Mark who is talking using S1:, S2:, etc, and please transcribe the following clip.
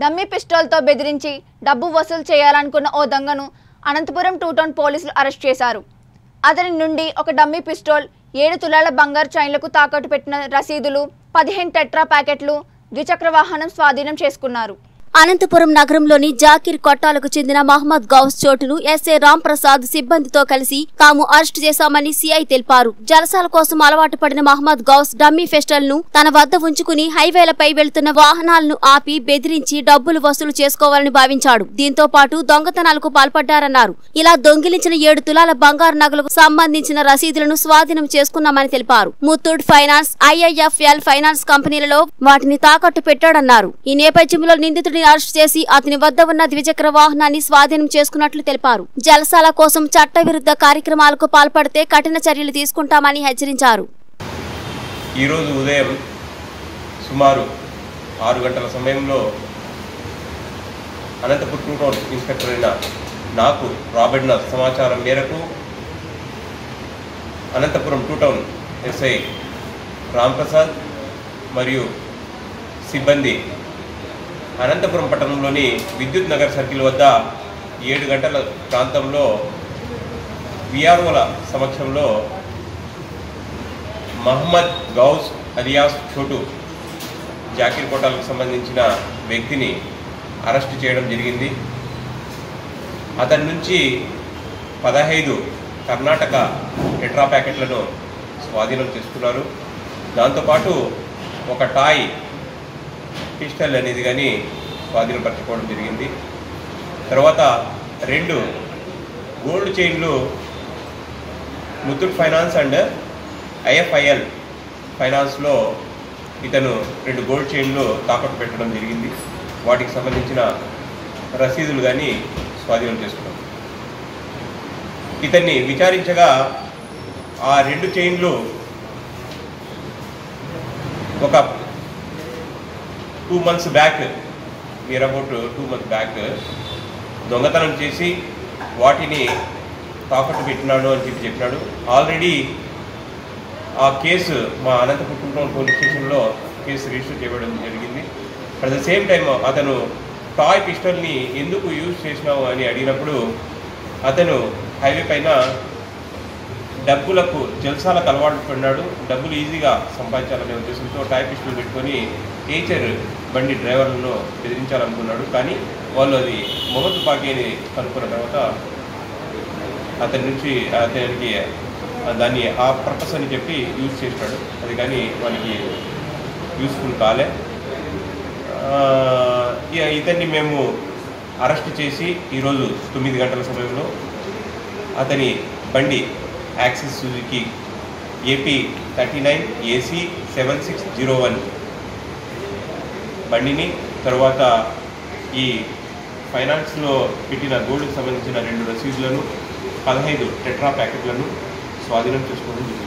S1: Dummy పిస్టోల్తో బెదిరించి డబ్బు వసూలు చేయాలనుకున్న ఓ దొంగను అనంతపురం టూ టౌన్ పోలీసులు అరెస్ట్ చేశారు. అతని నుండి ఒక డమ్మీ పిస్టోల్ ఏడు తులాల బంగారు చైన్లకు తాకట్టు పెట్టిన రసీదులు పదిహేను టెట్రా ప్యాకెట్లు ద్విచక్ర వాహనం స్వాధీనం చేసుకున్నారు.
S2: అనంతపురం నగరంలోని జాకీర్ కొట్టాలకు చెందిన మహమ్మద్ గౌస్ చోటును ఎస్ఏ రాంప్రసాద్ సిబ్బందితో కలిసి తాము అరెస్టు చేశామని సిఐ తెలిపారు. జలసాల కోసం అలవాటు పడిన మహమ్మద్ గౌస్ డమ్మీ ఫెస్టల్ను తన వద్ద ఉంచుకుని హైవేలపై వెళ్తున్న వాహనాలను ఆపి బెదిరించి డబ్బులు వసూలు చేసుకోవాలని భావించాడు. దీంతో పాటు దొంగతనాలకు పాల్పడ్డారన్నారు. ఇలా దొంగిలించిన ఏడు తులాల బంగారు నగలకు సంబంధించిన రసీదులను స్వాధీనం చేసుకున్నామని తెలిపారు. ముత్తూట్ ఫైనాన్స్ ఐఐఎఫ్ఎల్ ఫైనాన్స్ కంపెనీలలో వాటిని తాకట్టు పెట్టాడన్నారు. ఈ నేపథ్యంలో నిందితుడిని అరెస్ట్ చేసి అతని వద్ద ఉన్న ద్విచక్ర వాహనాన్ని స్వాధీనం చేసుకున్నట్లు తెలిపారు. జలసాల కోసం చట్టవిరుద్ధ కార్యక్రమాలకు పాల్పడితే కఠిన చర్యలు తీసుకుంటామని హెచ్చరించారు.
S3: ఈరోజు ఉదయం సుమారు ఆరు గంటల సమయంలో అనంతపురం టూ టౌన్ ఇన్స్పెక్టర్ అయిన నాకు రాబడిన సమాచారం మేరకు Anantapuram two town SI Ramprasad మరియు సిబ్బంది అనంతపురం పట్టణంలోని విద్యుత్ నగర్ సర్కిల్ వద్ద ఏడు గంటల ప్రాంతంలో విఆర్ఓల సమక్షంలో మహమ్మద్ గౌస్ అలియాస్ చోటు జాకీర్ కోటాలకు సంబంధించిన వ్యక్తిని అరెస్ట్ చేయడం జరిగింది. అతని నుంచి పదహైదు కర్ణాటక టెట్రా ప్యాకెట్లను స్వాధీనం చేసుకున్నారు. దాంతోపాటు ఒక టాయ్ పిస్టల్ అనేది కానీ స్వాధీనపరచుకోవడం జరిగింది. తర్వాత రెండు గోల్డ్ చైన్లు ముత్తూట్ ఫైనాన్స్ అండ్ ఐఎఫ్ఐఎల్ ఫైనాన్స్లో ఇతను రెండు గోల్డ్ చైన్లు తాకట్టు పెట్టడం జరిగింది. వాటికి సంబంధించిన రసీదులు కానీ స్వాధీనం చేసుకున్నాం. ఇతన్ని విచారించగా ఆ రెండు చైన్లు ఒక two months back near about two months back దొంగతనం చేసి వాటిని తాకట్టు పెట్టినాడు అని చెప్పి చెప్పినాడు. ఆల్రెడీ ఆ కేసు మా అనంతపురం పోలీస్ స్టేషన్లో కేసు రిజిస్టర్ చేయడం జరిగింది. At the same time toy toy పిస్టల్ని ఎందుకు యూజ్ చేసినావు అని అడిగినప్పుడు అతను హైవే పైన డబ్బులకు జల్సాలకు అలవాటు పడినాడు. డబ్బులు ఈజీగా సంపాదించాలనే ఉద్దేశంతో టైపిస్టులు పెట్టుకొని టీచర్ బండి డ్రైవర్లను బెదిరించాలనుకున్నాడు. కానీ వాళ్ళు అది మొహ తుపాకీ కనుక్కున్న తర్వాత అతని నుంచి అతనికి దాన్ని ఆ పర్పస్ అని చెప్పి యూజ్ చేస్తాడు అది కానీ వానికి యూస్ఫుల్ కాలే. ఇతన్ని మేము అరెస్ట్ చేసి ఈరోజు తొమ్మిది గంటల సమయంలో అతని బండి Access Suzuki AP thirty nine AC seven six zero one బండిని తర్వాత ఈ ఫైనాన్స్లో పెట్టిన గోల్డ్కి సంబంధించిన రెండు రసీదులను పదహైదు టెట్రా ప్యాకెట్లను స్వాధీనం చేసుకోవడం జరిగింది.